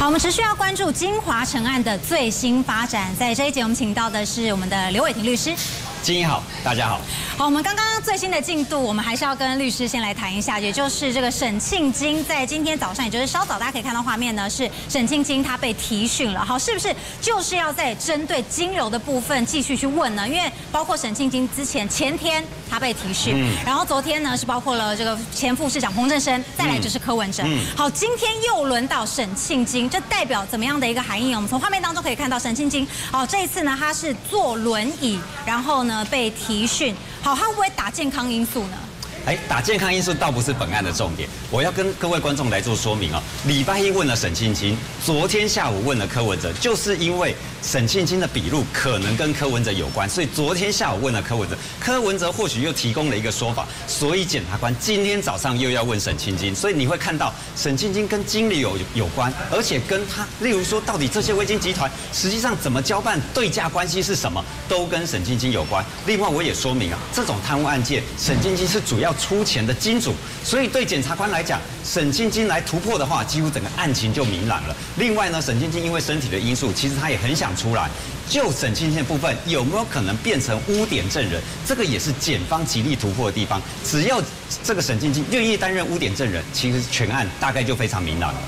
好，我们持续要关注金华城案的最新发展。在这一节，我们请到的是我们的刘伟霆律师。金英好，大家好。好，我们刚刚最新的进度，我们还是要跟律师先来谈一下，也就是这个沈庆金在今天早上，也就是稍早，大家可以看到画面呢，是沈庆金他被提讯了。好，是不是就是要在针对金流的部分继续去问呢？因为包括沈庆金之前前天他被提讯，然后昨天呢是包括了这个前副市长洪振生，再来就是柯文哲。好，今天又轮到沈庆金，这代表怎么样的一个含义？我们从画面当中可以看到沈庆金，哦，这一次呢他是坐轮椅，然后呢。呢被提讯，好，他会不会打健康因素呢？哎，打健康因素倒不是本案的重点，我要跟各位观众来做说明哦。礼拜一问了沈庆清，昨天下午问了柯文哲，就是因为。沈庆清的笔录可能跟柯文哲有关，所以昨天下午问了柯文哲，柯文哲或许又提供了一个说法，所以检察官今天早上又要问沈庆金，所以你会看到沈庆金跟经理有有关，而且跟他，例如说到底这些微金集团实际上怎么交办对价关系是什么，都跟沈庆清有关。另外我也说明啊，这种贪污案件，沈庆清是主要出钱的金主，所以对检察官来讲，沈晶晶来突破的话，几乎整个案情就明朗了。另外呢，沈晶晶因为身体的因素，其实她也很想。出来，就沈庆金部分有没有可能变成污点证人？这个也是检方极力突破的地方。只要这个沈庆金愿意担任污点证人，其实全案大概就非常明朗了。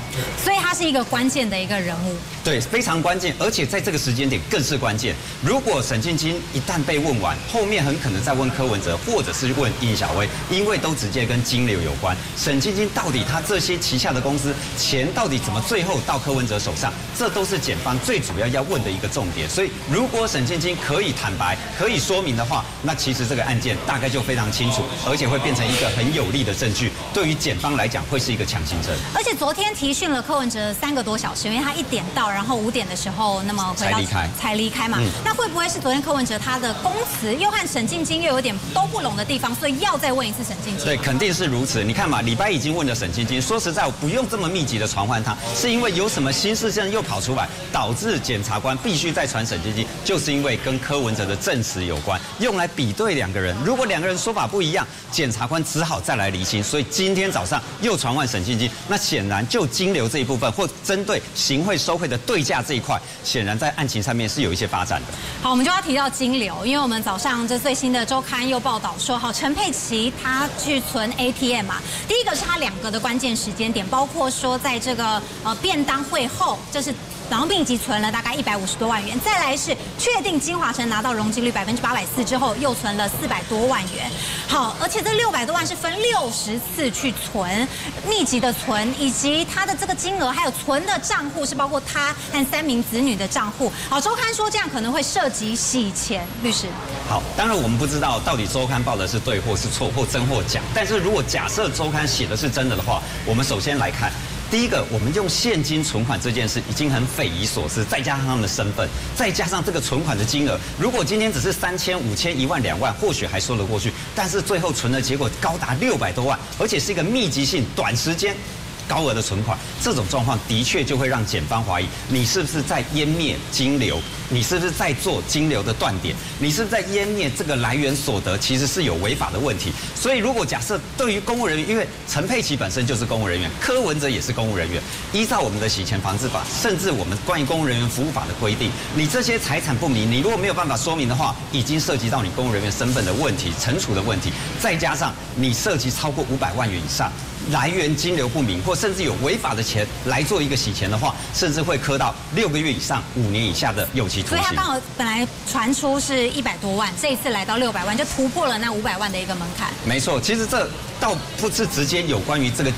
所以他是一个关键的一个人物。对，非常关键，而且在这个时间点更是关键。如果沈庆金一旦被问完，后面很可能再问柯文哲，或者是问殷小薇，因为都直接跟金流有关。沈庆金到底他这些旗下的公司钱到底怎么最后到柯文哲手上？这都是检方最主要要问的一个重点。所以，如果沈庆金可以坦白、可以说明的话，那其实这个案件大概就非常清楚，而且会变成一个很有力的证据，对于检方来讲会是一个强心针。而且昨天提讯了柯文哲三个多小时，因为他一点到。然后五点的时候，那么才离开，才离开嘛。那会不会是昨天柯文哲他的供词又和沈静晶又有点都不拢的地方，所以要再问一次沈静晶？对，肯定是如此。你看嘛，礼拜已经问了沈静晶，说实在，我不用这么密集的传唤他，是因为有什么新事件又跑出来，导致检察官必须再传沈静晶，就是因为跟柯文哲的证词有关，用来比对两个人。如果两个人说法不一样，检察官只好再来厘清。所以今天早上又传唤沈静晶，那显然就金流这一部分，或针对行贿收贿的。对价这一块，显然在案情上面是有一些发展的。好，我们就要提到金流，因为我们早上这最新的周刊又报道说，好，陈佩琪他去存 ATM 嘛，第一个是他两个的关键时间点，包括说在这个呃便当会后，这是。然后并集存了大概一百五十多万元，再来是确定金华城拿到容积率百分之八百四之后，又存了四百多万元。好，而且这六百多万是分六十次去存，密集的存，以及他的这个金额还有存的账户是包括他和三名子女的账户。好，周刊说这样可能会涉及洗钱，律师。好，当然我们不知道到底周刊报的是对或是错，或真或假。但是如果假设周刊写的是真的的话，我们首先来看。第一个，我们用现金存款这件事已经很匪夷所思，再加上他们的身份，再加上这个存款的金额，如果今天只是三千、五千、一万、两万，或许还说得过去，但是最后存的结果高达六百多万，而且是一个密集性、短时间。高额的存款，这种状况的确就会让检方怀疑你是不是在湮灭金流，你是不是在做金流的断点，你是不是在湮灭这个来源所得，其实是有违法的问题。所以，如果假设对于公务人员，因为陈佩琪本身就是公务人员，柯文哲也是公务人员，依照我们的洗钱防治法，甚至我们关于公务人员服务法的规定，你这些财产不明，你如果没有办法说明的话，已经涉及到你公务人员身份的问题、惩处的问题，再加上你涉及超过五百万元以上。来源金流不明，或甚至有违法的钱来做一个洗钱的话，甚至会磕到六个月以上五年以下的有期徒刑。所以他刚好本来传出是一百多万，这一次来到六百万，就突破了那五百万的一个门槛。没错，其实这倒不是直接有关于这个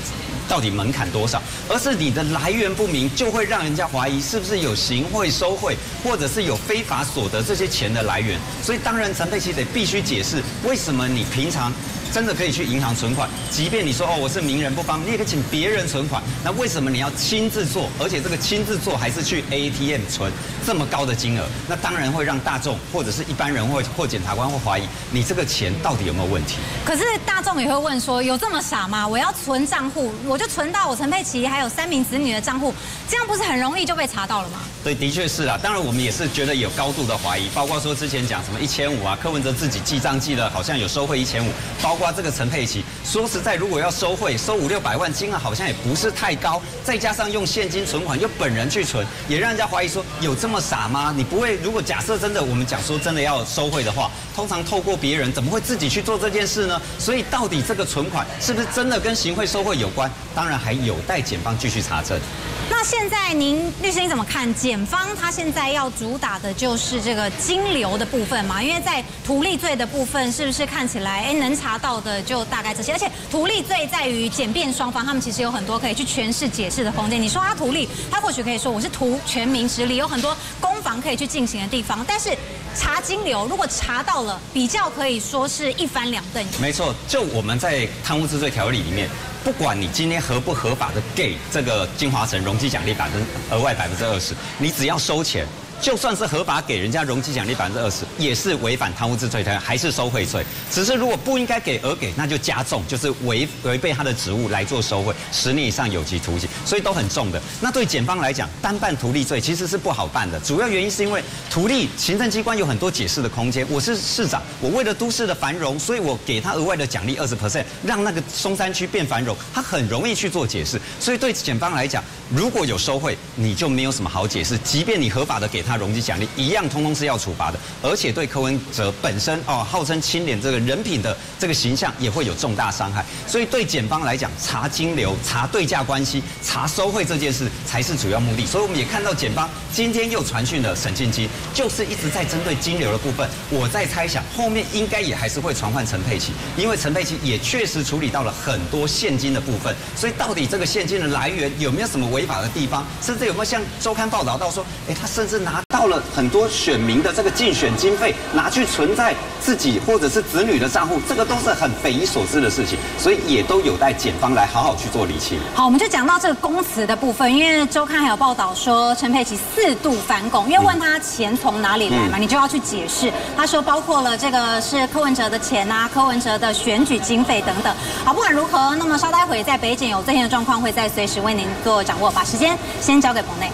到底门槛多少，而是你的来源不明，就会让人家怀疑是不是有行贿收贿，或者是有非法所得这些钱的来源。所以当然陈佩琪得必须解释，为什么你平常。真的可以去银行存款，即便你说哦我是名人不帮，你也可以请别人存款。那为什么你要亲自做？而且这个亲自做还是去 ATM 存这么高的金额？那当然会让大众或者是一般人或或检察官会怀疑你这个钱到底有没有问题。可是大众也会问说，有这么傻吗？我要存账户，我就存到我陈佩琪还有三名子女的账户，这样不是很容易就被查到了吗？对，的确是啊。当然我们也是觉得有高度的怀疑，包括说之前讲什么一千五啊，柯文哲自己记账记了好像有收贿一千五，包括。这个陈佩琪说实在，如果要收贿，收五六百万金额好像也不是太高，再加上用现金存款又本人去存，也让人家怀疑说有这么傻吗？你不会？如果假设真的我们讲说真的要收贿的话，通常透过别人怎么会自己去做这件事呢？所以到底这个存款是不是真的跟行贿收贿有关？当然还有待检方继续查证。那现在您律师你怎么看？检方他现在要主打的就是这个金流的部分嘛？因为在图利罪的部分，是不是看起来哎能查到的就大概这些？而且图利罪在于检辩双方，他们其实有很多可以去诠释解释的空间。你说他图利，他或许可以说我是图全民之利，有很多攻防可以去进行的地方。但是查金流，如果查到了，比较可以说是一翻两瞪。没错，就我们在贪污治罪条例里面。不管你今天合不合法的给这个金华城容积奖励百分额外百分之二十，你只要收钱。就算是合法给人家容积奖励百分之二十，也是违反贪污治罪条还是收贿罪。只是如果不应该给而给，那就加重，就是违违背他的职务来做收贿，十年以上有期徒刑，所以都很重的。那对检方来讲，单办图利罪其实是不好办的，主要原因是因为图利行政机关有很多解释的空间。我是市长，我为了都市的繁荣，所以我给他额外的奖励二十 percent，让那个松山区变繁荣，他很容易去做解释。所以对检方来讲，如果有收贿，你就没有什么好解释，即便你合法的给。他容积奖励一样，通通是要处罚的，而且对柯文哲本身哦，号称清廉这个人品的这个形象也会有重大伤害。所以对检方来讲，查金流、查对价关系、查收贿这件事才是主要目的。所以我们也看到检方今天又传讯了沈庆基，就是一直在针对金流的部分。我在猜想后面应该也还是会传唤陈佩琪，因为陈佩琪也确实处理到了很多现金的部分。所以到底这个现金的来源有没有什么违法的地方，甚至有没有像周刊报道到说，哎，他甚至拿。拿到了很多选民的这个竞选经费，拿去存在自己或者是子女的账户，这个都是很匪夷所思的事情，所以也都有待检方来好好去做理清。好，我们就讲到这个公词的部分，因为周刊还有报道说陈佩琪四度反拱，因为问他钱从哪里来嘛，你就要去解释。他说包括了这个是柯文哲的钱啊，柯文哲的选举经费等等。好，不管如何，那么稍待会在北检有最新的状况，会再随时为您做掌握。把时间先交给彭内。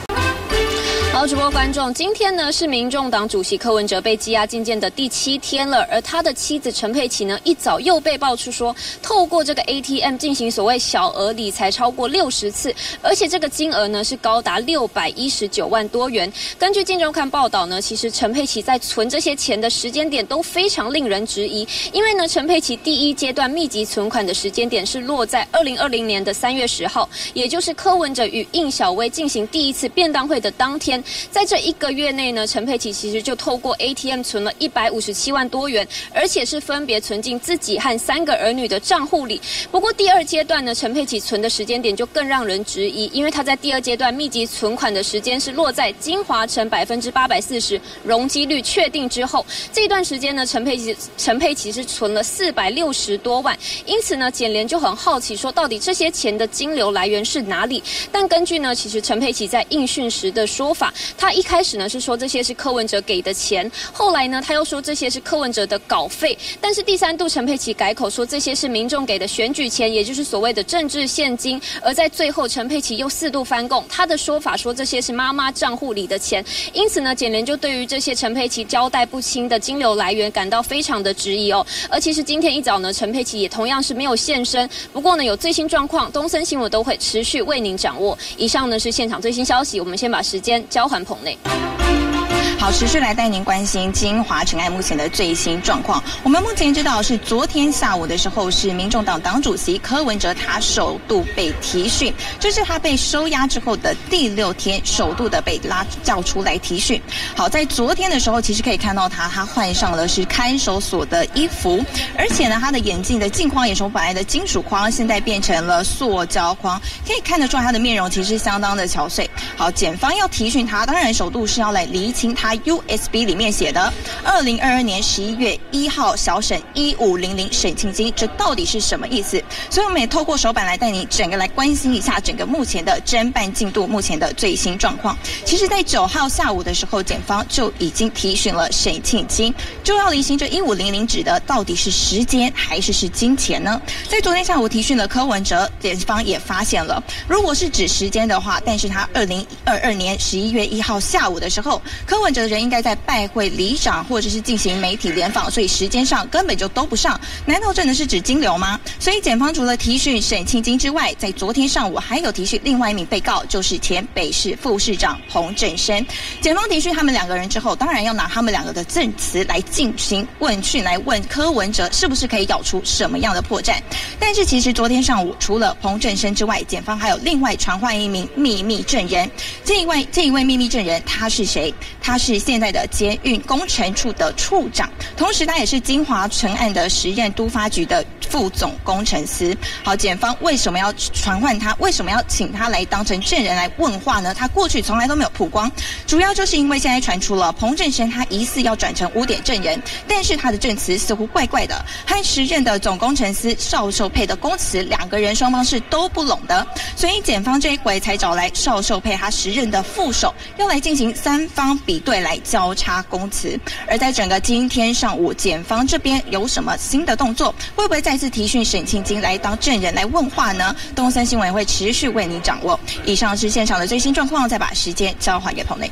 好，直播观众，今天呢是民众党主席柯文哲被羁押进监的第七天了，而他的妻子陈佩琪呢，一早又被爆出说，透过这个 ATM 进行所谓小额理财超过六十次，而且这个金额呢是高达六百一十九万多元。根据《金周刊》报道呢，其实陈佩琪在存这些钱的时间点都非常令人质疑，因为呢，陈佩琪第一阶段密集存款的时间点是落在二零二零年的三月十号，也就是柯文哲与应小薇进行第一次便当会的当天。在这一个月内呢，陈佩琪其实就透过 ATM 存了一百五十七万多元，而且是分别存进自己和三个儿女的账户里。不过第二阶段呢，陈佩琪存的时间点就更让人质疑，因为他在第二阶段密集存款的时间是落在金华城百分之八百四十容积率确定之后，这段时间呢，陈佩琪陈佩琪是存了四百六十多万。因此呢，简联就很好奇，说到底这些钱的金流来源是哪里？但根据呢，其实陈佩琪在应讯时的说法。他一开始呢是说这些是柯文哲给的钱，后来呢他又说这些是柯文哲的稿费，但是第三度陈佩琪改口说这些是民众给的选举钱，也就是所谓的政治现金。而在最后，陈佩琪又四度翻供，他的说法说这些是妈妈账户里的钱。因此呢，简联就对于这些陈佩琪交代不清的金流来源感到非常的质疑哦。而其实今天一早呢，陈佩琪也同样是没有现身。不过呢，有最新状况，东森新闻都会持续为您掌握。以上呢是现场最新消息，我们先把时间交还。棚内。好，持续来带您关心金华城案目前的最新状况。我们目前知道是昨天下午的时候，是民众党党主席柯文哲他首度被提讯，这是他被收押之后的第六天，首度的被拉叫出来提讯。好，在昨天的时候，其实可以看到他，他换上了是看守所的衣服，而且呢，他的眼镜的镜框也从本来的金属框，现在变成了塑胶框，可以看得出来他的面容其实相当的憔悴。好，检方要提讯，他当然首度是要来厘清他。USB 里面写的，二零二二年十一月一号小审一五零零审庆金，这到底是什么意思？所以我们也透过手板来带你整个来关心一下整个目前的侦办进度，目前的最新状况。其实，在九号下午的时候，检方就已经提讯了沈庆金，就要厘清这一五零零指的到底是时间还是是金钱呢？在昨天下午提讯了柯文哲，检方也发现了，如果是指时间的话，但是他二零二二年十一月一号下午的时候，柯文哲。的人应该在拜会里长或者是进行媒体联访，所以时间上根本就都不上。难道真的是指金流吗？所以检方除了提讯沈庆金之外，在昨天上午还有提讯另外一名被告，就是前北市副市长彭振生。检方提讯他们两个人之后，当然要拿他们两个的证词来进行问讯，来问柯文哲是不是可以咬出什么样的破绽。但是其实昨天上午，除了彭振生之外，检方还有另外传唤一名秘密证人。这一位这一位秘密证人他是谁？他是现在的捷运工程处的处长，同时他也是金华城案的时任都发局的副总工程师。好，检方为什么要传唤他？为什么要请他来当成证人来问话呢？他过去从来都没有曝光，主要就是因为现在传出了彭振生他疑似要转成污点证人，但是他的证词似乎怪怪的，和时任的总工程师邵寿佩的供词两个人双方是都不拢的，所以检方这一回才找来邵寿佩他时任的副手，用来进行三方比对来交叉供词。而在整个今天上午，检方这边有什么新的动作？会不会再次提讯沈庆金来当证人来问话呢？东森新闻会持续为您掌握。以上是现场的最新状况，再把时间交还给彭磊。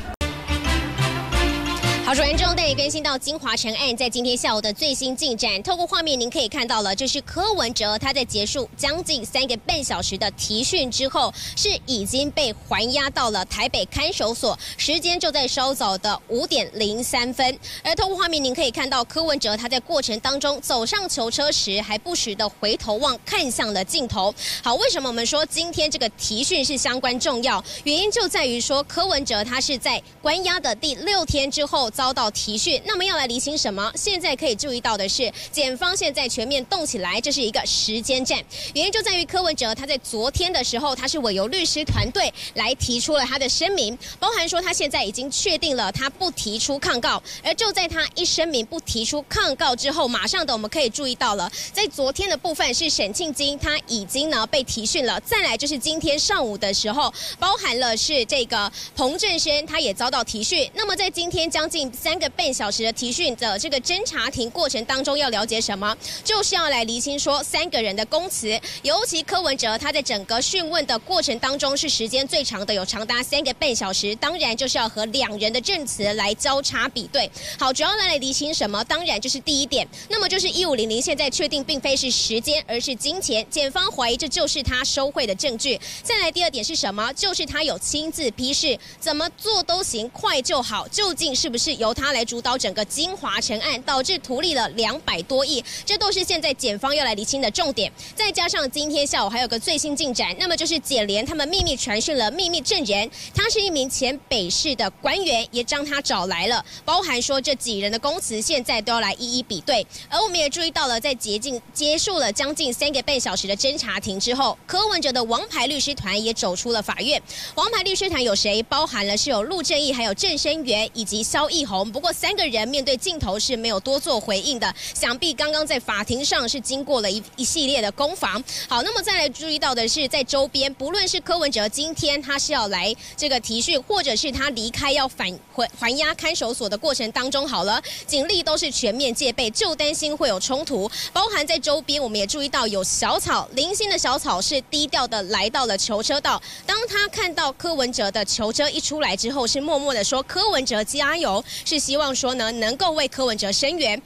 好，首先中带你更新到金华城案在今天下午的最新进展。透过画面，您可以看到了，这是柯文哲他在结束将近三个半小时的提讯之后，是已经被还押到了台北看守所，时间就在稍早的五点零三分。而透过画面，您可以看到柯文哲他在过程当中走上囚车时，还不时的回头望，看向了镜头。好，为什么我们说今天这个提讯是相关重要？原因就在于说，柯文哲他是在关押的第六天之后。遭遭到提讯，那么要来厘清什么？现在可以注意到的是，检方现在全面动起来，这是一个时间战。原因就在于柯文哲他在昨天的时候，他是委由律师团队来提出了他的声明，包含说他现在已经确定了他不提出抗告。而就在他一声明不提出抗告之后，马上的我们可以注意到了，在昨天的部分是沈庆金他已经呢被提讯了。再来就是今天上午的时候，包含了是这个彭振轩他也遭到提讯。那么在今天将近。三个半小时的提讯的这个侦查庭过程当中，要了解什么？就是要来厘清说三个人的供词，尤其柯文哲他在整个讯问的过程当中是时间最长的，有长达三个半小时。当然就是要和两人的证词来交叉比对。好，主要来厘清什么？当然就是第一点，那么就是一五零零现在确定并非是时间，而是金钱。检方怀疑这就是他收贿的证据。再来第二点是什么？就是他有亲自批示，怎么做都行，快就好。究竟是不是？由他来主导整个金华城案，导致图利了两百多亿，这都是现在检方要来厘清的重点。再加上今天下午还有个最新进展，那么就是检联他们秘密传讯了秘密证人，他是一名前北市的官员，也将他找来了，包含说这几人的供词，现在都要来一一比对。而我们也注意到了，在接近结束了将近三个半小时的侦查庭之后，柯文哲的王牌律师团也走出了法院。王牌律师团有谁？包含了是有陆正义、还有郑生元以及肖义。不过三个人面对镜头是没有多做回应的，想必刚刚在法庭上是经过了一一系列的攻防。好，那么再来注意到的是，在周边，不论是柯文哲今天他是要来这个提讯，或者是他离开要返回还押看守所的过程当中，好了，警力都是全面戒备，就担心会有冲突。包含在周边，我们也注意到有小草零星的小草是低调的来到了囚车道。当他看到柯文哲的囚车一出来之后，是默默的说：“柯文哲加油。”是希望说呢，能够为柯文哲声援。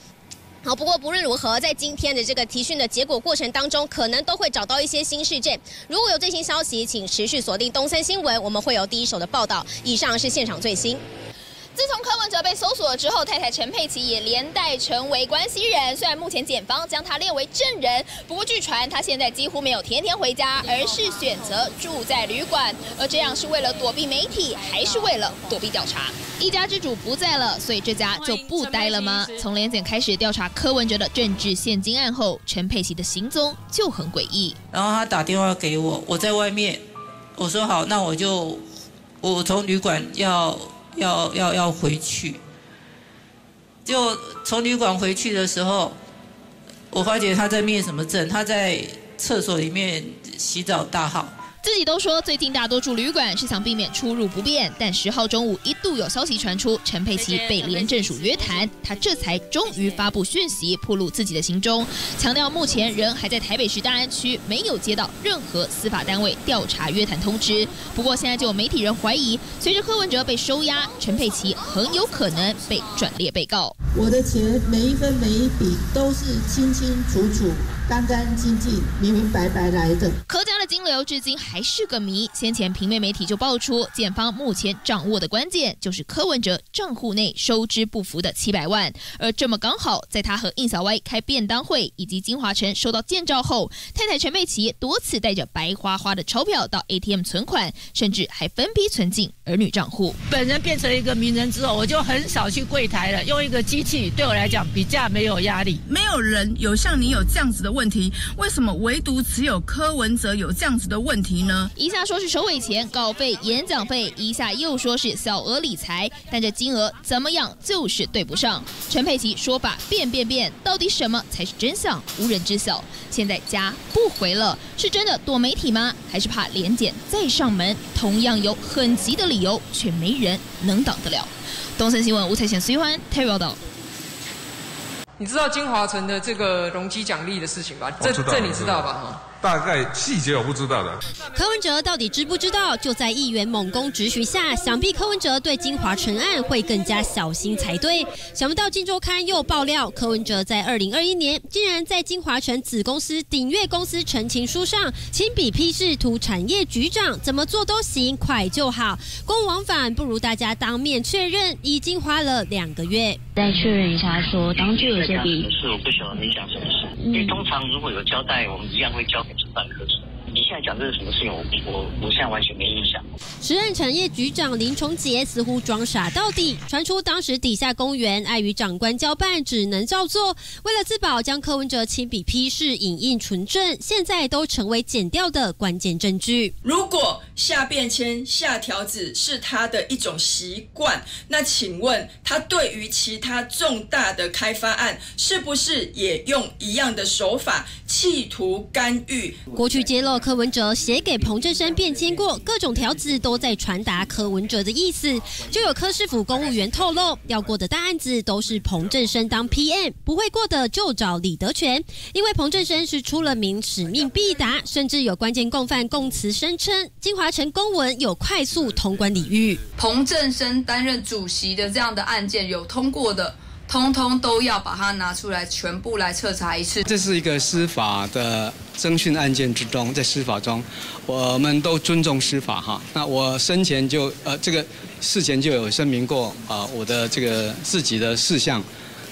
好，不过不论如何，在今天的这个提讯的结果过程当中，可能都会找到一些新事件。如果有最新消息，请持续锁定东森新闻，我们会有第一手的报道。以上是现场最新。自从柯文哲被搜索之后，太太陈佩琪也连带成为关系人。虽然目前检方将他列为证人，不过据传他现在几乎没有天天回家，而是选择住在旅馆。而这样是为了躲避媒体，还是为了躲避调查？一家之主不在了，所以这家就不待了吗？从联检开始调查柯文哲的政治现金案后，陈佩琪的行踪就很诡异。然后他打电话给我，我在外面，我说好，那我就我从旅馆要。要要要回去，就从旅馆回去的时候，我发觉他在面什么证？他在厕所里面洗澡大号。自己都说最近大多住旅馆是想避免出入不便，但十号中午一度有消息传出陈佩琪被廉政署约谈，他这才终于发布讯息，披露自己的行踪，强调目前人还在台北市大安区，没有接到任何司法单位调查约谈通知。不过现在就有媒体人怀疑，随着柯文哲被收押，陈佩琪很有可能被转列被告。我的钱每一分每一笔都是清清楚楚。干干净净、明明白白来的。柯家的金流至今还是个谜。先前平面媒体就爆出，检方目前掌握的关键就是柯文哲账户内收支不符的七百万。而这么刚好，在他和应小歪开便当会，以及金华城收到建照后，太太陈佩琪多次带着白花花的钞票到 ATM 存款，甚至还分批存进儿女账户。本人变成一个名人之后，我就很少去柜台了，用一个机器对我来讲比较没有压力。没有人有像你有这样子的。问题为什么唯独只有柯文哲有这样子的问题呢？一下说是首尾钱、稿费、演讲费，一下又说是小额理财，但这金额怎么样就是对不上。陈佩琪说法变变变，到底什么才是真相？无人知晓。现在家不回了，是真的躲媒体吗？还是怕连检再上门？同样有很急的理由，却没人能挡得了。东森新闻吴彩贤、随欢台报道。你知道金华城的这个容积奖励的事情吧？这这你知道吧？大概细节我不知道的。柯文哲到底知不知道？就在议员猛攻直询下，想必柯文哲对金华城案会更加小心才对。想不到《金周刊》又爆料，柯文哲在二零二一年竟然在金华城子公司鼎悦公司陈情书上亲笔批示图产业局长怎么做都行，快就好。公往返不如大家当面确认，已经花了两个月。再确认一下，说当局有些比是我不晓得你讲什么事，因为通常如果有交代，我们一样会交给主办科室。你现在讲这是什么事情？我我我现在完全没印象。时任产业局长林崇杰似乎装傻到底，传出当时底下公园碍于长官交办，只能照做。为了自保，将柯文哲亲笔批示影印纯正，现在都成为剪掉的关键证据。如果下便签、下条子是他的一种习惯，那请问他对于其他重大的开发案，是不是也用一样的手法，企图干预？过去揭露。柯文哲写给彭振生便签过，各种条子都在传达柯文哲的意思。就有柯师府公务员透露，要过的大案子都是彭振生当 PM，不会过的就找李德全，因为彭振生是出了名使命必达，甚至有关键共犯供词声称金华城公文有快速通关礼遇。彭振生担任主席的这样的案件有通过的。通通都要把它拿出来，全部来彻查一次。这是一个司法的征讯案件之中，在司法中，我们都尊重司法哈。那我生前就呃，这个事前就有声明过啊，我的这个自己的事项。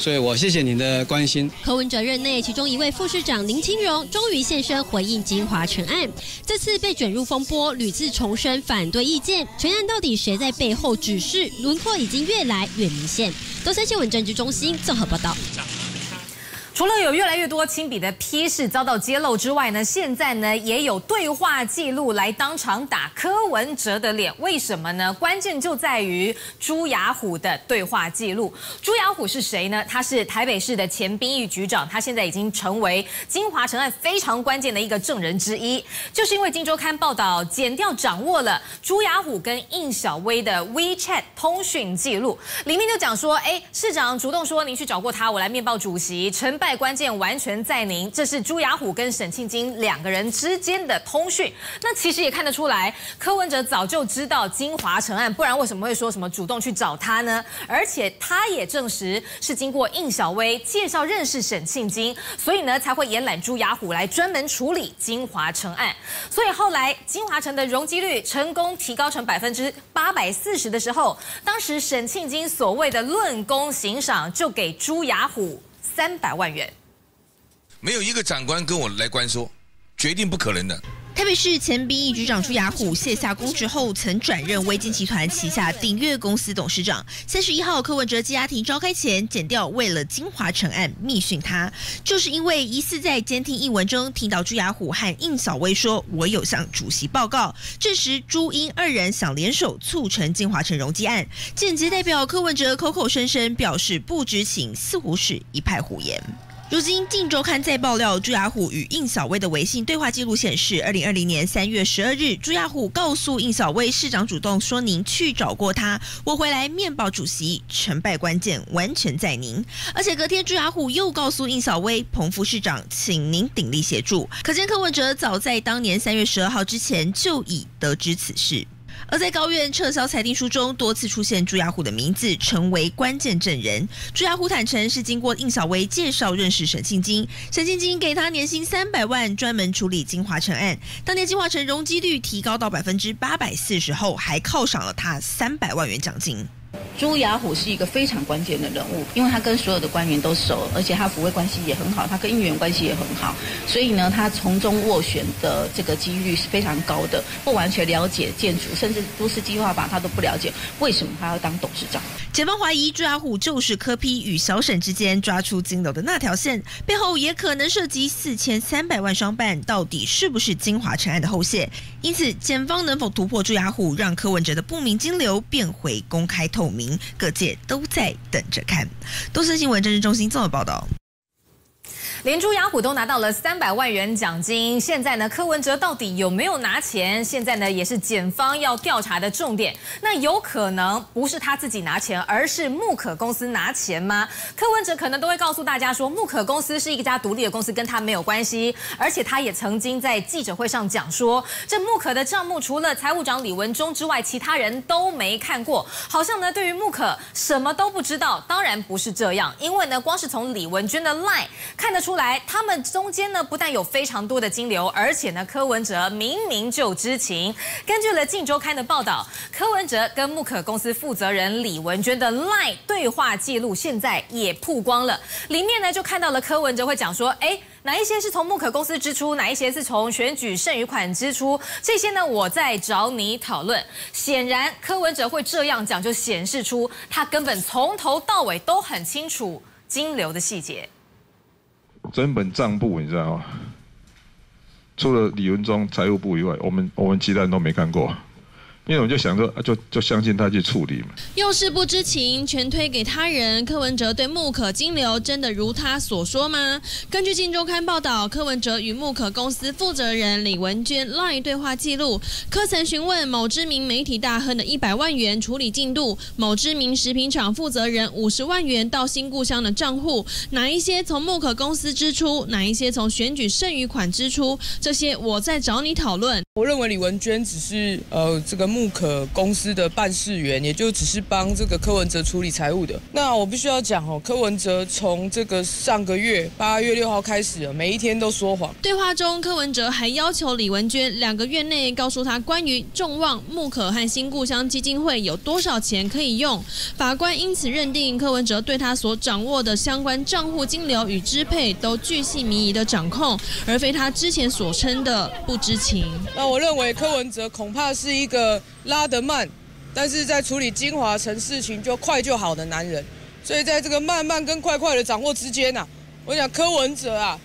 所以我谢谢您的关心。柯文哲任内，其中一位副市长林清荣终于现身回应金华城案，这次被卷入风波，屡次重申反对意见。全案到底谁在背后指示？轮廓已经越来越明显。东森新闻政治中心综合报道。除了有越来越多亲笔的批示遭到揭露之外呢，现在呢也有对话记录来当场打柯文哲的脸。为什么呢？关键就在于朱雅虎的对话记录。朱雅虎是谁呢？他是台北市的前兵役局长，他现在已经成为金华城案非常关键的一个证人之一。就是因为《金周刊》报道，检调掌握了朱雅虎跟应小薇的 WeChat 通讯记录，里面就讲说，哎，市长主动说您去找过他，我来面报主席陈。败关键完全在您，这是朱雅虎跟沈庆金两个人之间的通讯。那其实也看得出来，柯文哲早就知道金华城案，不然为什么会说什么主动去找他呢？而且他也证实是经过应小薇介绍认识沈庆金，所以呢才会延揽朱雅虎来专门处理金华城案。所以后来金华城的容积率成功提高成百分之八百四十的时候，当时沈庆金所谓的论功行赏就给朱雅虎。三百万元，没有一个长官跟我来关说，决定不可能的。台北市前兵役局长朱雅虎卸下公职后，曾转任微金集团旗下鼎悦公司董事长。三十一号柯文哲家庭召开前，剪掉为了金华城案密讯他，就是因为疑似在监听译文中听到朱雅虎和应小薇说：“我有向主席报告，这时朱英二人想联手促成金华城容积案。”间接代表柯文哲口口声声表示不知情，似乎是一派胡言。如今，《镜周刊》在爆料朱雅虎与应小薇的微信对话记录显示，二零二零年三月十二日，朱雅虎告诉应小薇，市长主动说您去找过他，我回来面报主席，成败关键完全在您。而且隔天，朱雅虎又告诉应小薇，彭副市长请您鼎力协助。可见柯文哲早在当年三月十二号之前就已得知此事。而在高院撤销裁定书中，多次出现朱亚虎的名字，成为关键证人。朱亚虎坦诚是经过应小薇介绍认识沈庆金，沈庆金给他年薪三百万，专门处理金华城案。当年金华城容积率提高到百分之八百四十后，还犒赏了他三百万元奖金。朱雅虎是一个非常关键的人物，因为他跟所有的官员都熟，而且他抚慰关系也很好，他跟议员关系也很好，所以呢，他从中斡旋的这个几率是非常高的。不完全了解建筑，甚至都市计划法他都不了解，为什么他要当董事长？检方怀疑朱雅虎就是柯批与小沈之间抓出金流的那条线，背后也可能涉及四千三百万双办，到底是不是金华城案的后线？因此，检方能否突破朱雅虎，让柯文哲的不明金流变回公开透明？各界都在等着看。都市新闻政治中心综合报道。连朱雅虎都拿到了三百万元奖金，现在呢，柯文哲到底有没有拿钱？现在呢，也是检方要调查的重点。那有可能不是他自己拿钱，而是木可公司拿钱吗？柯文哲可能都会告诉大家说，木可公司是一家独立的公司，跟他没有关系。而且他也曾经在记者会上讲说，这木可的账目除了财务长李文忠之外，其他人都没看过。好像呢，对于木可什么都不知道。当然不是这样，因为呢，光是从李文娟的 line 看得出。出来，他们中间呢不但有非常多的金流，而且呢柯文哲明明就知情。根据了《镜周刊》的报道，柯文哲跟木可公司负责人李文娟的 LINE 对话记录现在也曝光了，里面呢就看到了柯文哲会讲说，哎，哪一些是从木可公司支出，哪一些是从选举剩余款支出，这些呢我在找你讨论。显然柯文哲会这样讲，就显示出他根本从头到尾都很清楚金流的细节。整本账簿你知道吗？除了李文忠财务部以外，我们我们其他人都没看过。因为我就想说，就就相信他去处理嘛。又是不知情，全推给他人。柯文哲对木可金流真的如他所说吗？根据《镜周刊》报道，柯文哲与木可公司负责人李文娟 LINE 对话记录，柯曾询问某知名媒体大亨的一百万元处理进度，某知名食品厂负责人五十万元到新故乡的账户，哪一些从木可公司支出，哪一些从选举剩余款支出，这些我在找你讨论。我认为李文娟只是呃这个。木可公司的办事员，也就只是帮这个柯文哲处理财务的。那我必须要讲哦，柯文哲从这个上个月八月六号开始，每一天都说谎。对话中，柯文哲还要求李文娟两个月内告诉他关于众望木可和新故乡基金会有多少钱可以用。法官因此认定柯文哲对他所掌握的相关账户金流与支配都巨细靡遗的掌控，而非他之前所称的不知情。那我认为柯文哲恐怕是一个。拉得慢，但是在处理精华城事情就快就好的男人，所以在这个慢慢跟快快的掌握之间呐，我想柯文哲啊，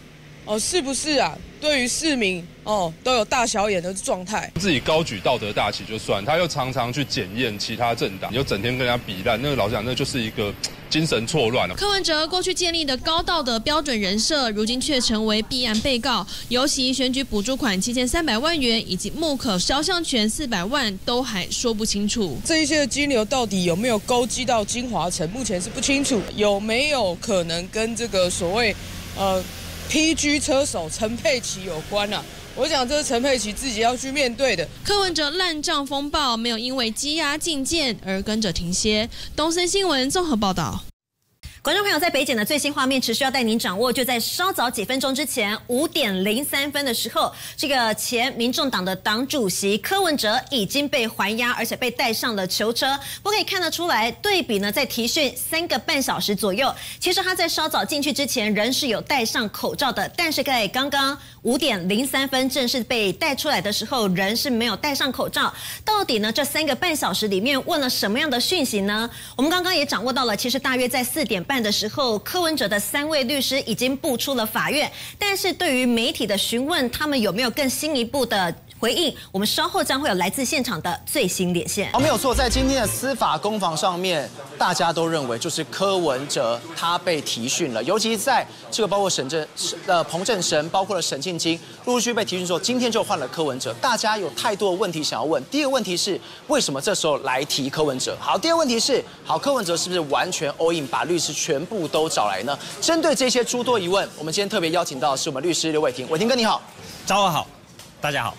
哦，是不是啊？对于市民哦，都有大小眼的状态。自己高举道德大旗就算，他又常常去检验其他政党，又整天跟人家比烂，那个老实讲，那就是一个 精神错乱了。柯文哲过去建立的高道德标准人设，如今却成为弊案被告。尤其选举补助款七千三百万元，以及木可肖像权四百万，都还说不清楚。这一些的金流到底有没有勾稽到金华城，目前是不清楚。有没有可能跟这个所谓呃？PG 车手陈佩琪有关啊，我想这是陈佩琪自己要去面对的。柯文哲烂账风暴没有因为积压进谏而跟着停歇。东森新闻综合报道。观众朋友，在北检的最新画面持续要带您掌握。就在稍早几分钟之前，五点零三分的时候，这个前民众党的党主席柯文哲已经被还押，而且被带上了囚车。不可以看得出来，对比呢，在提讯三个半小时左右，其实他在稍早进去之前，人是有戴上口罩的。但是在刚刚五点零三分正式被带出来的时候，人是没有戴上口罩。到底呢，这三个半小时里面问了什么样的讯息呢？我们刚刚也掌握到了，其实大约在四点半。的时候，柯文哲的三位律师已经步出了法院，但是对于媒体的询问，他们有没有更新一步的？回应。我们稍后将会有来自现场的最新连线。哦，没有错，在今天的司法攻防上面，大家都认为就是柯文哲他被提讯了，尤其在这个包括沈正呃彭正神，包括了沈庆金，陆陆续续被提讯之后，今天就换了柯文哲，大家有太多的问题想要问。第一个问题是为什么这时候来提柯文哲？好，第二个问题是好，柯文哲是不是完全 all in 把律师全部都找来呢？针对这些诸多疑问，我们今天特别邀请到的是我们律师刘伟霆，伟霆哥你好，早上好，大家好。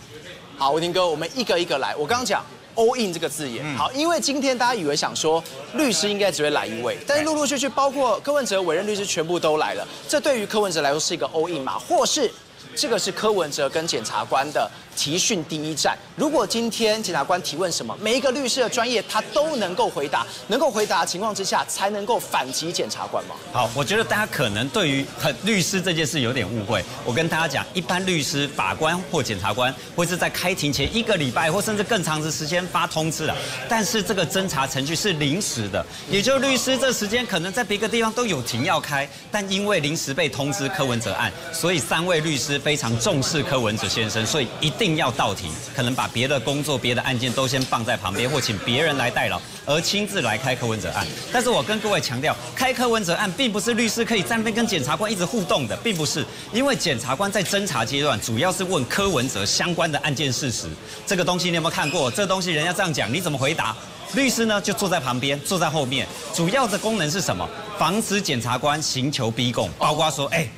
好，吴廷哥，我们一个一个来。我刚刚讲 all in 这个字眼，好，因为今天大家以为想说律师应该只会来一位，但是陆陆续续包括柯文哲委任律师全部都来了，这对于柯文哲来说是一个 all in 嘛，或是这个是柯文哲跟检察官的。提讯第一站，如果今天检察官提问什么，每一个律师的专业他都能够回答，能够回答的情况之下，才能够反击检察官吗？好，我觉得大家可能对于很律师这件事有点误会。我跟大家讲，一般律师、法官或检察官会是在开庭前一个礼拜或甚至更长的时间发通知的，但是这个侦查程序是临时的，也就是律师这时间可能在别个地方都有庭要开，但因为临时被通知柯文哲案，所以三位律师非常重视柯文哲先生，所以一定。要到庭，可能把别的工作、别的案件都先放在旁边，或请别人来代劳，而亲自来开柯文哲案。但是我跟各位强调，开柯文哲案并不是律师可以站边跟检察官一直互动的，并不是，因为检察官在侦查阶段主要是问柯文哲相关的案件事实。这个东西你有没有看过？这东西人家这样讲，你怎么回答？律师呢就坐在旁边，坐在后面，主要的功能是什么？防止检察官刑求逼供，包括说，哎。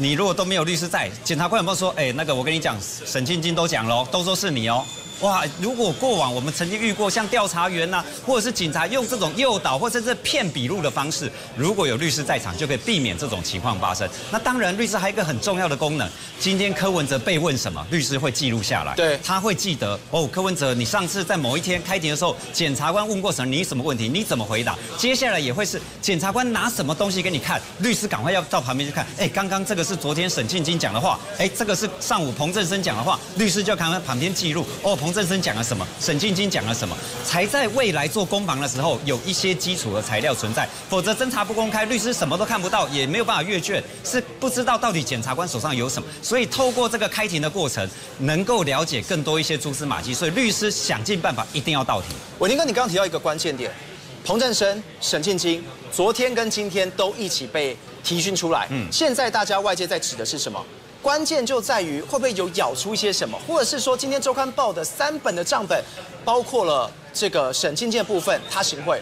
你如果都没有律师在，检察官有没有说，哎，那个我跟你讲，沈庆金都讲了，都说是你哦。哇！如果过往我们曾经遇过像调查员呐，或者是警察用这种诱导或者是骗笔录的方式，如果有律师在场，就可以避免这种情况发生。那当然，律师还有一个很重要的功能，今天柯文哲被问什么，律师会记录下来。对，他会记得哦，柯文哲，你上次在某一天开庭的时候，检察官问过什么，你什么问题，你怎么回答？接下来也会是检察官拿什么东西给你看，律师赶快要到旁边去看。哎，刚刚这个是昨天沈庆金讲的话，哎，这个是上午彭振生讲的话，律师就要看旁边记录。哦，彭。彭振生讲了什么？沈静晶讲了什么？才在未来做攻防的时候有一些基础的材料存在，否则侦查不公开，律师什么都看不到，也没有办法阅卷，是不知道到底检察官手上有什么。所以透过这个开庭的过程，能够了解更多一些蛛丝马迹。所以律师想尽办法一定要到庭。伟霆哥，你刚刚提到一个关键点，彭振生、沈庆金昨天跟今天都一起被提讯出来。嗯，现在大家外界在指的是什么？关键就在于会不会有咬出一些什么，或者是说今天周刊报的三本的账本，包括了这个沈庆建部分，他行贿。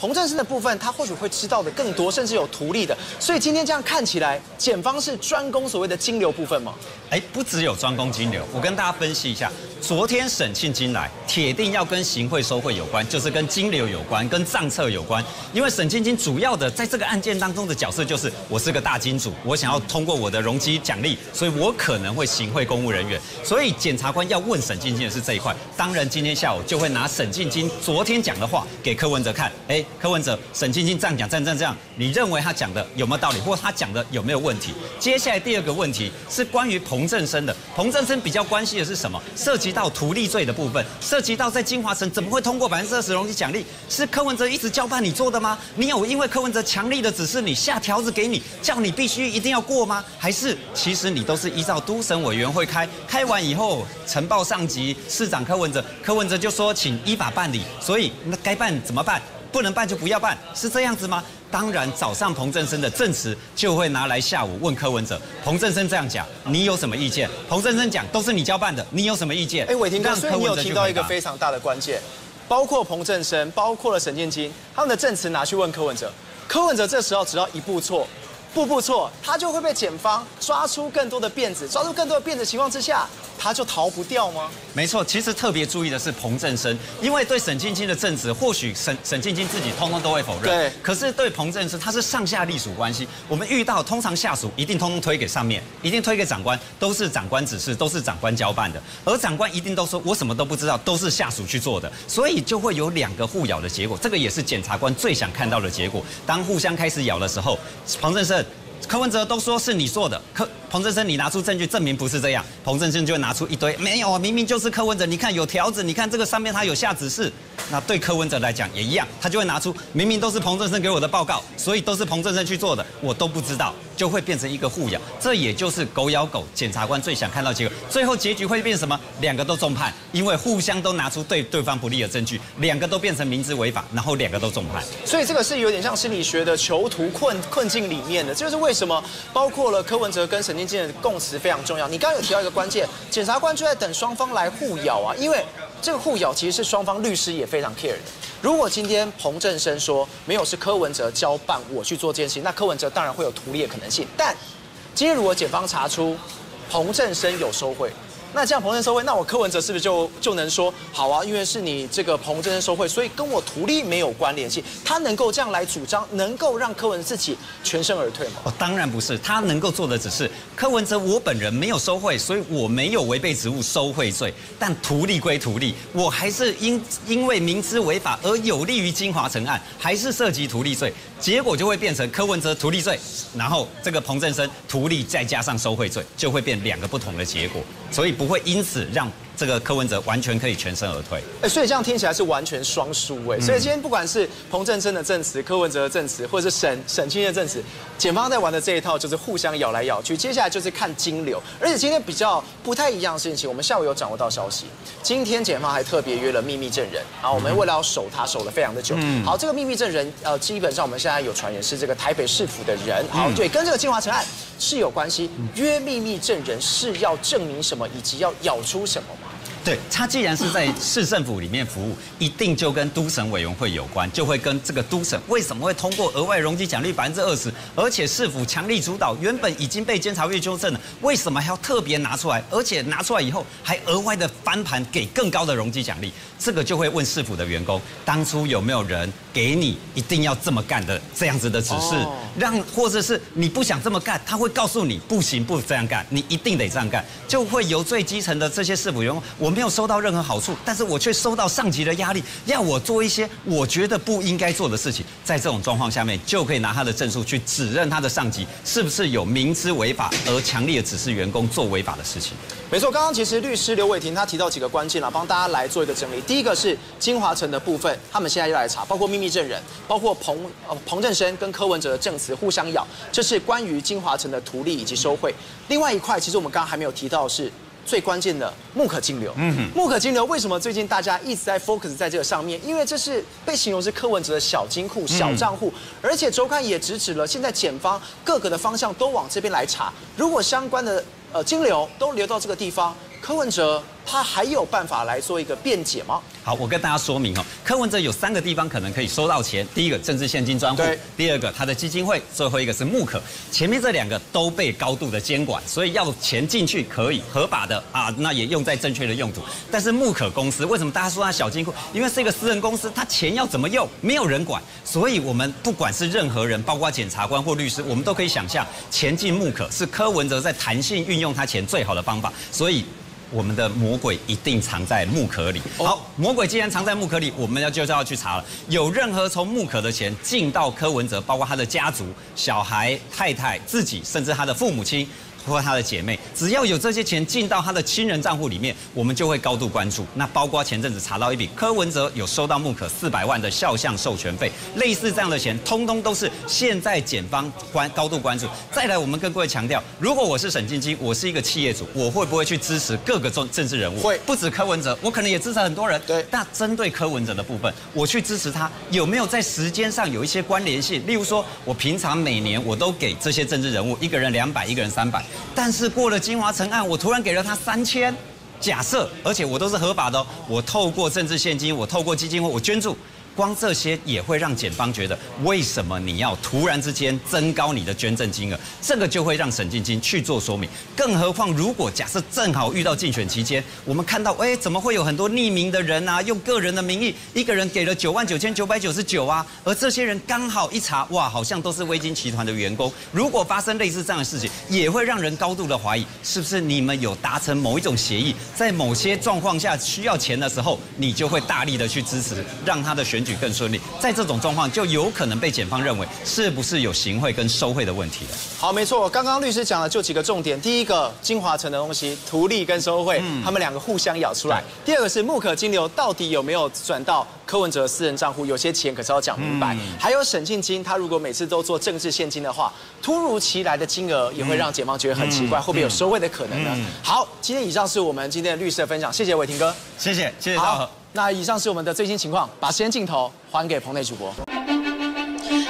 洪振生的部分，他或许会知道的更多，甚至有图利的。所以今天这样看起来，检方是专攻所谓的金流部分吗？哎，不只有专攻金流，我跟大家分析一下。昨天沈庆金来，铁定要跟行贿收贿有关，就是跟金流有关，跟账册有关。因为沈庆金主要的在这个案件当中的角色就是，我是个大金主，我想要通过我的容积奖励，所以我可能会行贿公务人员。所以检察官要问沈庆金的是这一块。当然，今天下午就会拿沈庆金昨天讲的话给柯文哲看。哎。柯文哲、沈庆金这样讲，这样这样这样，你认为他讲的有没有道理，或他讲的有没有问题？接下来第二个问题是关于彭正生的。彭正生比较关心的是什么？涉及到图利罪的部分，涉及到在金华城怎么会通过百分之二十容积奖励？是柯文哲一直交办你做的吗？你有因为柯文哲强力的指示你下条子给你，叫你必须一定要过吗？还是其实你都是依照都审委员会开，开完以后呈报上级市长柯文哲，柯文哲就说请依法办理，所以那该办怎么办？不能办就不要办，是这样子吗？当然，早上彭振生的证词就会拿来下午问柯文哲。彭振生这样讲，你有什么意见？彭振生讲都是你交办的，你有什么意见？哎，伟霆哥，所以你有提到一个非常大的关键，包括彭振生，包括了沈建金，他们的证词拿去问柯文哲，柯文哲这时候只要一步错。步步错，他就会被检方抓出更多的辫子，抓出更多的辫子情况之下，他就逃不掉吗？没错，其实特别注意的是彭正生，因为对沈庆清的证词，或许沈沈庆清自己通通都会否认。对。可是对彭正生，他是上下隶属关系，我们遇到通常下属一定通通推给上面，一定推给长官，都是长官指示，都是长官交办的，而长官一定都说我什么都不知道，都是下属去做的，所以就会有两个互咬的结果。这个也是检察官最想看到的结果。当互相开始咬的时候，彭正生。柯文哲都说是你做的，柯彭振生你拿出证据证明不是这样，彭振生就会拿出一堆没有啊，明明就是柯文哲，你看有条子，你看这个上面他有下指示，那对柯文哲来讲也一样，他就会拿出明明都是彭振生给我的报告，所以都是彭振生去做的，我都不知道，就会变成一个互咬，这也就是狗咬狗，检察官最想看到结果，最后结局会变什么？两个都重判，因为互相都拿出对对方不利的证据，两个都变成明知违法，然后两个都重判。所以这个是有点像心理学的囚徒困困境里面的，这就是为什么包括了柯文哲跟沈晶晶的供词非常重要。你刚刚有提到一个关键，检察官就在等双方来互咬啊，因为这个互咬其实是双方律师也非常 care 的。如果今天彭正生说没有是柯文哲交办我去做这件事情，那柯文哲当然会有图利的可能性。但今天如果检方查出彭正生有收贿，那这样彭正收贿，那我柯文哲是不是就就能说好啊？因为是你这个彭正收贿，所以跟我图利没有关联性，他能够这样来主张，能够让柯文自己全身而退吗？哦，当然不是，他能够做的只是柯文哲，我本人没有收贿，所以我没有违背职务收贿罪，但图利归图利，我还是因因为明知违法而有利于金华城案，还是涉及图利罪，结果就会变成柯文哲图利罪，然后这个彭正生图利再加上收贿罪，就会变两个不同的结果，所以不会因此让这个柯文哲完全可以全身而退。哎，所以这样听起来是完全双输哎。所以今天不管是彭振生的证词、柯文哲的证词，或者是沈沈清的证词，检方在玩的这一套就是互相咬来咬去。接下来就是看金流，而且今天比较不太一样的事情，我们下午有掌握到消息，今天检方还特别约了秘密证人，然后我们为了要守他，守了非常的久。嗯好，这个秘密证人，呃，基本上我们现在有传言是这个台北市府的人，好，对，跟这个金华城案是有关系。约秘密证人是要证明什么，以及要咬出什么吗？对他既然是在市政府里面服务，一定就跟都审委员会有关，就会跟这个都审为什么会通过额外容积奖励百分之二十，而且市府强力主导，原本已经被监察院纠正了，为什么还要特别拿出来？而且拿出来以后还额外的翻盘给更高的容积奖励，这个就会问市府的员工，当初有没有人给你一定要这么干的这样子的指示，哦让或者是你不想这么干，他会告诉你不行，不这样干，你一定得这样干，就会由最基层的这些市府员工，我没有收到任何好处，但是我却收到上级的压力，要我做一些我觉得不应该做的事情，在这种状况下面，就可以拿他的证书去指认他的上级是不是有明知违法而强烈的指示员工做违法的事情。没错，刚刚其实律师刘伟霆他提到几个关键了，帮大家来做一个整理。第一个是金华城的部分，他们现在要来查，包括秘密证人，包括彭呃彭振生跟柯文哲的证词互相咬，这是关于金华城的图利以及收贿。另外一块，其实我们刚刚还没有提到是。最关键的木可金流，嗯哼木可金流为什么最近大家一直在 focus 在这个上面？因为这是被形容是柯文哲的小金库、小账户，而且周刊也直指了，现在检方各个的方向都往这边来查。如果相关的呃金流都流到这个地方，柯文哲他还有办法来做一个辩解吗？好，我跟大家说明哦，柯文哲有三个地方可能可以收到钱。第一个，政治现金专户；第二个，他的基金会；最后一个是木可。前面这两个都被高度的监管，所以要钱进去可以合法的啊，那也用在正确的用途。但是木可公司为什么大家说它小金库？因为是一个私人公司，它钱要怎么用，没有人管。所以我们不管是任何人，包括检察官或律师，我们都可以想象，钱进木可是柯文哲在弹性运用他钱最好的方法。所以。我们的魔鬼一定藏在木壳里。好，魔鬼既然藏在木壳里，我们要就是要去查了。有任何从木壳的钱进到柯文哲，包括他的家族、小孩、太太、自己，甚至他的父母亲。或他的姐妹，只要有这些钱进到他的亲人账户里面，我们就会高度关注。那包括前阵子查到一笔柯文哲有收到木可四百万的肖像授权费，类似这样的钱，通通都是现在检方关高度关注。再来，我们跟各位强调，如果我是沈晶晶，我是一个企业主，我会不会去支持各个政政治人物？会，不止柯文哲，我可能也支持很多人。对，那针对柯文哲的部分，我去支持他，有没有在时间上有一些关联性？例如说，我平常每年我都给这些政治人物一个人两百，一个人三百，但是过了金华城案，我突然给了他三千。假设，而且我都是合法的，我透过政治现金，我透过基金会，我捐助。光这些也会让检方觉得，为什么你要突然之间增高你的捐赠金额？这个就会让沈晶晶去做说明。更何况，如果假设正好遇到竞选期间，我们看到，哎，怎么会有很多匿名的人啊，用个人的名义，一个人给了九万九千九百九十九啊，而这些人刚好一查，哇，好像都是微金集团的员工。如果发生类似这样的事情，也会让人高度的怀疑，是不是你们有达成某一种协议，在某些状况下需要钱的时候，你就会大力的去支持，让他的选举。更顺利。在这种状况，就有可能被检方认为是不是有行贿跟收贿的问题了。好，没错，刚刚律师讲了就几个重点。第一个，金华城的东西，图利跟收贿，他们两个互相咬出来。第二个是木可金流到底有没有转到柯文哲私人账户？有些钱可是要讲明白。还有沈庆金，他如果每次都做政治现金的话，突如其来的金额也会让检方觉得很奇怪，会不会有收贿的可能呢？好，今天以上是我们今天的律师的分享，谢谢伟霆哥，谢谢，谢谢大家。那以上是我们的最新情况，把时间镜头还给棚内主播。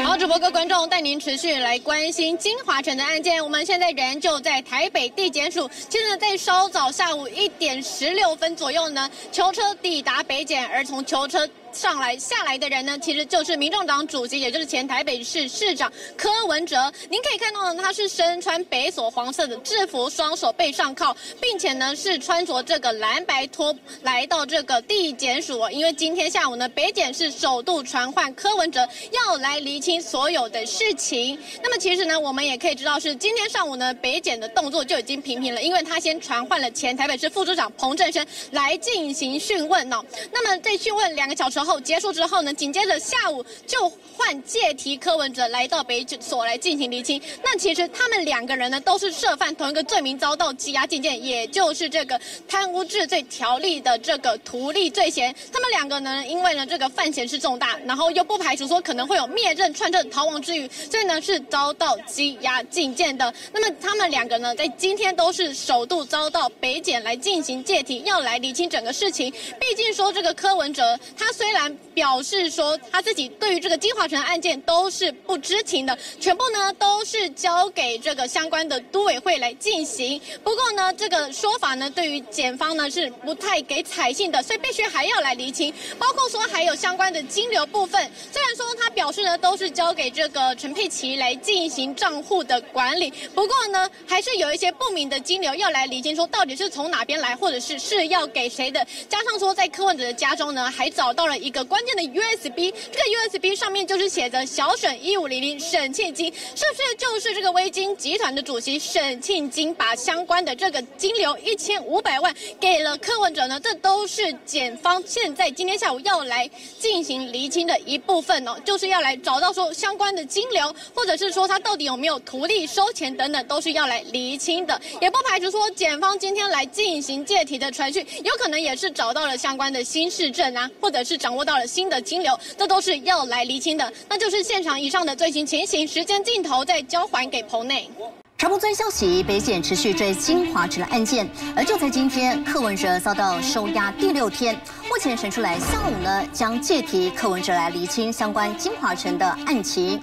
好，主播各观众带您持续来关心金华城的案件。我们现在人就在台北地检署，现在在稍早下午一点十六分左右呢，囚车抵达北检，而从囚车。上来下来的人呢，其实就是民众党主席，也就是前台北市市长柯文哲。您可以看到呢，他是身穿北所黄色的制服，双手背上铐，并且呢是穿着这个蓝白拖来到这个地检署。因为今天下午呢，北检是首度传唤柯文哲要来厘清所有的事情。那么其实呢，我们也可以知道是今天上午呢，北检的动作就已经频频了，因为他先传唤了前台北市副市长彭振生来进行讯问哦。那么在讯问两个小时。然后结束之后呢，紧接着下午就换借题柯文哲来到北所来进行厘清。那其实他们两个人呢都是涉犯同一个罪名，遭到羁押禁见，也就是这个贪污治罪条例的这个图利罪嫌。他们两个呢，因为呢这个犯嫌是重大，然后又不排除说可能会有灭证、串证、逃亡之余，所以呢是遭到羁押禁见的。那么他们两个呢，在今天都是首度遭到北检来进行借题，要来厘清整个事情。毕竟说这个柯文哲，他虽然表示说他自己对于这个金华城案件都是不知情的，全部呢都是交给这个相关的都委会来进行。不过呢，这个说法呢对于检方呢是不太给采信的，所以必须还要来厘清。包括说还有相关的金流部分，虽然说他表示呢都是交给这个陈佩琪来进行账户的管理，不过呢还是有一些不明的金流要来厘清，说到底是从哪边来，或者是是要给谁的。加上说在柯文哲的家中呢还找到了。一个关的 USB，这个 USB 上面就是写着小沈一五零零沈庆金，是不是就是这个微金集团的主席沈庆金把相关的这个金流一千五百万给了柯文哲呢？这都是检方现在今天下午要来进行厘清的一部分哦，就是要来找到说相关的金流，或者是说他到底有没有图利收钱等等，都是要来厘清的，也不排除说检方今天来进行借题的传讯，有可能也是找到了相关的新市政啊，或者是。掌握到了新的清流，这都是要来厘清的。那就是现场以上的最新情形，时间镜头再交还给棚内。传播最消息，北检持续追金华城的案件，而就在今天，柯文哲遭到收押第六天，目前审出来，下午呢将借题柯文哲来厘清相关金华城的案情。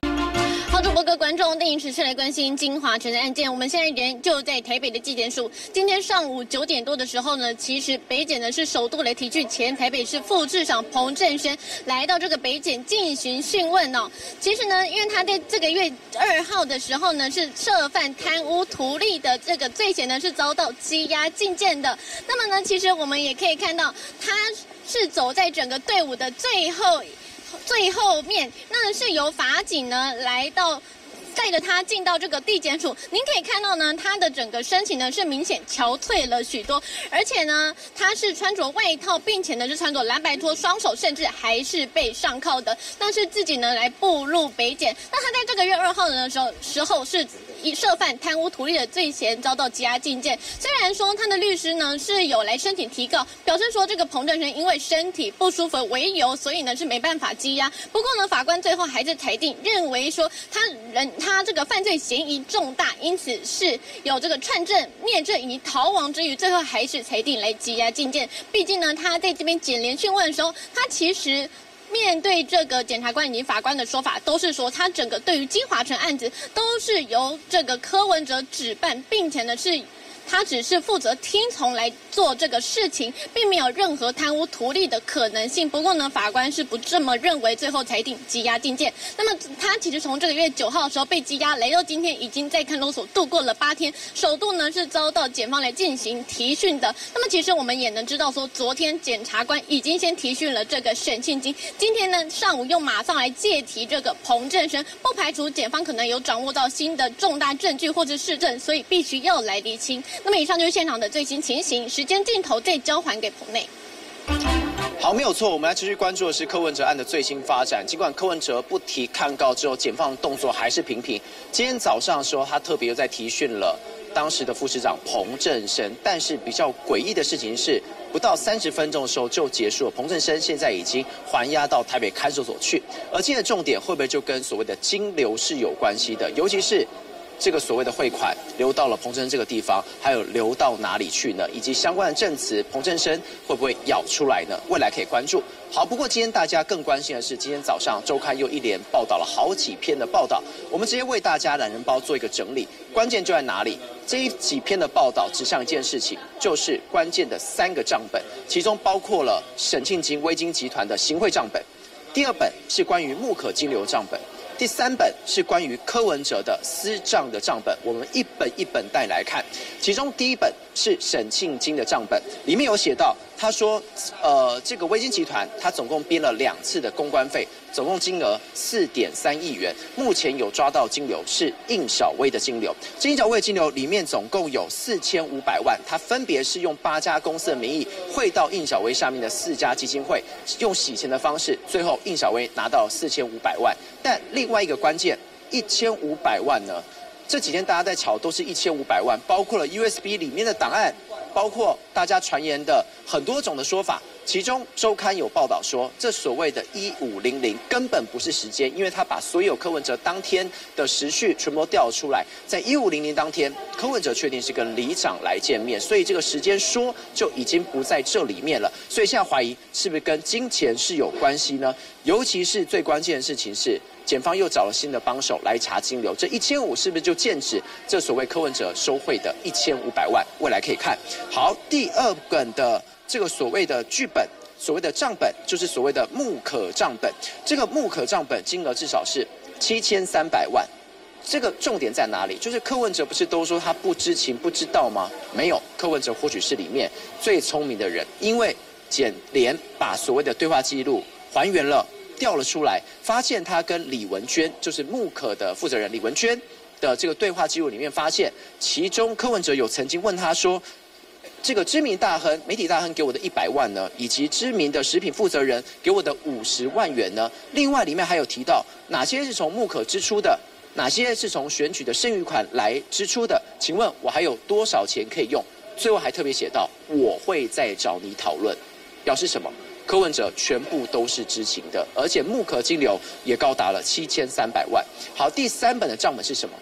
好，主播各观众，电影持续来关心金华城的案件。我们现在人就在台北的纪检署。今天上午九点多的时候呢，其实北检呢是首度来提取前台北市副市长彭振轩来到这个北检进行讯问哦。其实呢，因为他在这个月二号的时候呢是涉犯贪污图利的这个罪嫌呢是遭到羁押禁见的。那么呢，其实我们也可以看到，他是走在整个队伍的最后。最后面，那是由法警呢来到。带着他进到这个地检署，您可以看到呢，他的整个身形呢是明显憔悴了许多，而且呢，他是穿着外套，并且呢是穿着蓝白拖，双手甚至还是被上铐的，但是自己呢来步入北检。那他在这个月二号的时候时候是涉犯贪污图利的罪嫌遭到羁押禁见。虽然说他的律师呢是有来申请提告，表示说这个彭振生因为身体不舒服为由，所以呢是没办法羁押。不过呢，法官最后还是裁定认为说他人。他这个犯罪嫌疑重大，因此是有这个串证、灭证以及逃亡之余，最后还是裁定来羁押禁见。毕竟呢，他在这边检联讯问的时候，他其实面对这个检察官以及法官的说法，都是说他整个对于金华城案子都是由这个柯文哲指办，并且呢是。他只是负责听从来做这个事情，并没有任何贪污图利的可能性。不过呢，法官是不这么认为，最后裁定羁押定见。那么他其实从这个月九号的时候被羁押，来到今天已经在看守所度过了八天，首度呢是遭到检方来进行提讯的。那么其实我们也能知道说，昨天检察官已经先提讯了这个沈庆金，今天呢上午又马上来借提这个彭振生，不排除检方可能有掌握到新的重大证据或者市政，所以必须要来厘清。那么以上就是现场的最新情形，时间镜头再交还给棚内。好，没有错，我们来持续关注的是柯文哲案的最新发展。尽管柯文哲不提抗告之后，检方动作还是频频。今天早上的时候，他特别又在提讯了当时的副市长彭振生。但是比较诡异的事情是，不到三十分钟的时候就结束了。彭振生现在已经还押到台北看守所去。而今天的重点会不会就跟所谓的金流是有关系的？尤其是。这个所谓的汇款流到了彭振这个地方，还有流到哪里去呢？以及相关的证词，彭振生会不会咬出来呢？未来可以关注。好，不过今天大家更关心的是，今天早上周刊又一连报道了好几篇的报道，我们直接为大家懒人包做一个整理。关键就在哪里？这一几篇的报道指向一件事情，就是关键的三个账本，其中包括了沈庆金微金集团的行贿账本，第二本是关于穆可金流账本。第三本是关于柯文哲的私账的账本，我们一本一本带来看。其中第一本是沈庆金的账本，里面有写到，他说，呃，这个微金集团他总共编了两次的公关费，总共金额四点三亿元。目前有抓到金流是应小薇的金流，这应小薇的金流里面总共有四千五百万，他分别是用八家公司的名义汇到应小薇下面的四家基金会，用洗钱的方式，最后应小薇拿到四千五百万，但另外一个关键，一千五百万呢？这几天大家在炒，都是一千五百万，包括了 USB 里面的档案，包括大家传言的很多种的说法。其中周刊有报道说，这所谓的一五零零根本不是时间，因为他把所有柯文哲当天的时序全部调出来，在一五零零当天，柯文哲确定是跟里长来见面，所以这个时间说就已经不在这里面了。所以现在怀疑是不是跟金钱是有关系呢？尤其是最关键的事情是。检方又找了新的帮手来查金流，这一千五是不是就剑指这所谓柯文哲收贿的一千五百万？未来可以看好第二本的这个所谓的剧本，所谓的账本，就是所谓的木可账本。这个木可账本金额至少是七千三百万。这个重点在哪里？就是柯文哲不是都说他不知情不知道吗？没有，柯文哲或许是里面最聪明的人，因为检联把所谓的对话记录还原了。调了出来，发现他跟李文娟，就是木可的负责人李文娟的这个对话记录里面，发现其中柯文哲有曾经问他说：“这个知名大亨、媒体大亨给我的一百万呢，以及知名的食品负责人给我的五十万元呢？另外里面还有提到哪些是从木可支出的，哪些是从选举的剩余款来支出的？请问我还有多少钱可以用？最后还特别写到我会再找你讨论，表示什么？”柯文哲全部都是知情的，而且木可金流也高达了七千三百万。好，第三本的账本是什么？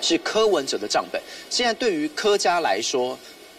是柯文哲的账本。现在对于柯家来说，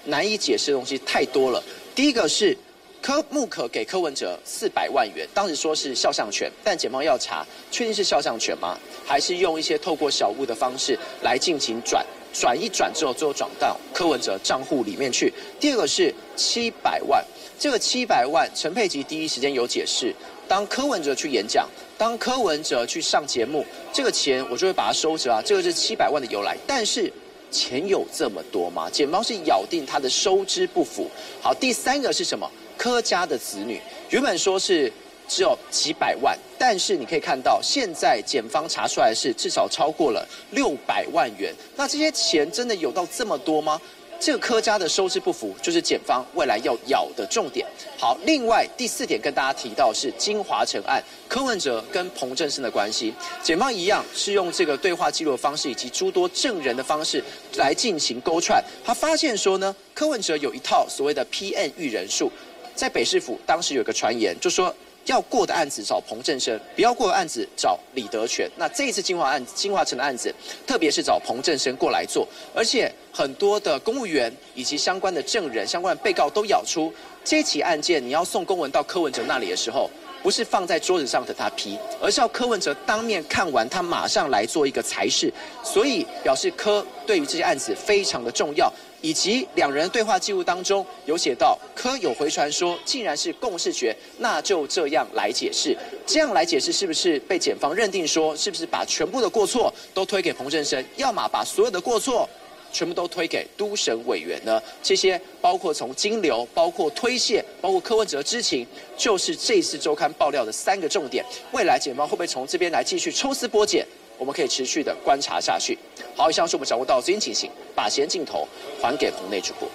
难以解释的东西太多了。第一个是柯木可给柯文哲四百万元，当时说是肖像权，但检方要查，确定是肖像权吗？还是用一些透过小物的方式来进行转？转一转之后，最后转到柯文哲账户里面去。第二个是七百万。这个七百万，陈佩琪第一时间有解释。当柯文哲去演讲，当柯文哲去上节目，这个钱我就会把它收着啊。这个是七百万的由来。但是钱有这么多吗？检方是咬定他的收支不符。好，第三个是什么？柯家的子女原本说是只有几百万，但是你可以看到，现在检方查出来是至少超过了六百万元。那这些钱真的有到这么多吗？这个柯家的收支不符，就是检方未来要咬的重点。好，另外第四点跟大家提到是金华城案，柯文哲跟彭振生的关系，检方一样是用这个对话记录的方式以及诸多证人的方式来进行勾串。他发现说呢，柯文哲有一套所谓的 PN 育人数，在北市府当时有个传言，就说。要过的案子找彭振生，不要过的案子找李德全。那这一次金华案、金华城的案子，特别是找彭振生过来做，而且很多的公务员以及相关的证人、相关的被告都咬出，这起案件你要送公文到柯文哲那里的时候。不是放在桌子上等他批，而是要柯文哲当面看完，他马上来做一个裁示。所以表示柯对于这些案子非常的重要，以及两人对话记录当中有写到，柯有回传说，竟然是共视觉，那就这样来解释，这样来解释是不是被检方认定说，是不是把全部的过错都推给彭振生，要么把所有的过错。全部都推给都省委员呢？这些包括从金流，包括推卸，包括柯文哲知情，就是这次周刊爆料的三个重点。未来检方会不会从这边来继续抽丝剥茧？我们可以持续的观察下去。好，以上是我们掌握到最新情形，把先镜头还给棚内主播。